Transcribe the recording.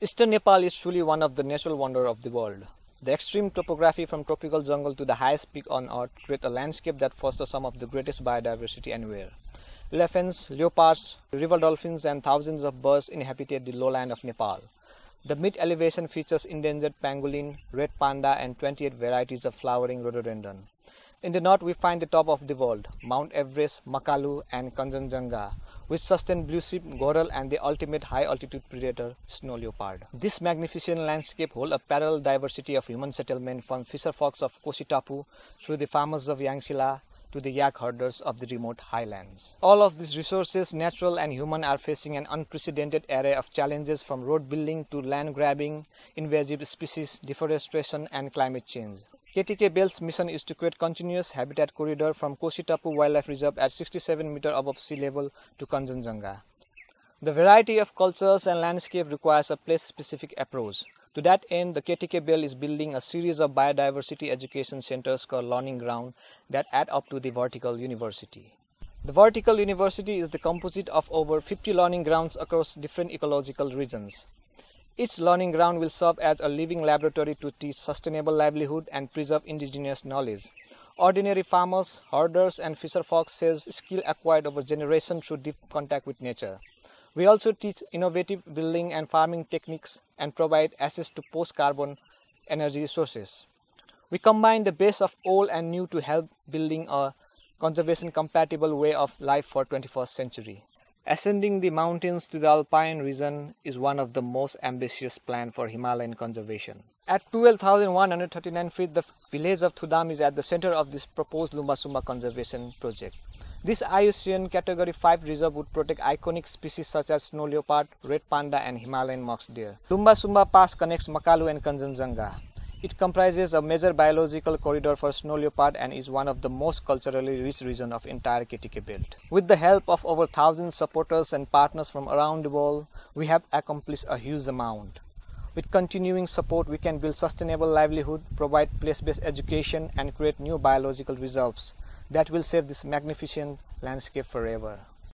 Eastern Nepal is truly one of the natural wonders of the world. The extreme topography from tropical jungle to the highest peak on earth create a landscape that fosters some of the greatest biodiversity anywhere. Elephants, leopards, river dolphins and thousands of birds inhabit the lowland of Nepal. The mid-elevation features endangered pangolin, red panda and 28 varieties of flowering rhododendron. In the north we find the top of the world, Mount Everest, Makalu and Kanchenjunga, which sustain blue sheep, goral and the ultimate high altitude predator, snow leopard. This magnificent landscape hold a parallel diversity of human settlement from fisher folks of Koshi Tappu through the farmers of Yangshila to the yak herders of the remote highlands. All of these resources, natural and human, are facing an unprecedented array of challenges from road building to land grabbing, invasive species, deforestation and climate change. KTK-BELT's mission is to create continuous habitat corridor from Koshi Tappu Wildlife Reserve at 67 meter above sea level to Kanchenjunga. The variety of cultures and landscape requires a place-specific approach. To that end, the KTK Bell is building a series of biodiversity education centers called Learning Ground that add up to the Vertical University. The Vertical University is the composite of over 50 learning grounds across different ecological regions. Each learning ground will serve as a living laboratory to teach sustainable livelihood and preserve indigenous knowledge. Ordinary farmers, herders and fisher folks says skill acquired over generations through deep contact with nature. We also teach innovative building and farming techniques and provide access to post-carbon energy sources. We combine the best of old and new to help building a conservation compatible way of life for 21st century. Ascending the mountains to the alpine region is one of the most ambitious plans for Himalayan conservation. At 12,139 feet, the village of Thudam is at the center of this proposed Lumba Sumba conservation project. This IUCN Category 5 reserve would protect iconic species such as snow leopard, red panda and Himalayan musk deer. Lumba Sumba Pass connects Makalu and Kanchenjunga. It comprises a major biological corridor for snow leopard and is one of the most culturally rich region of entire KTK belt. With the help of over thousand supporters and partners from around the world, we have accomplished a huge amount. With continuing support, we can build sustainable livelihood, provide place-based education and create new biological reserves that will save this magnificent landscape forever.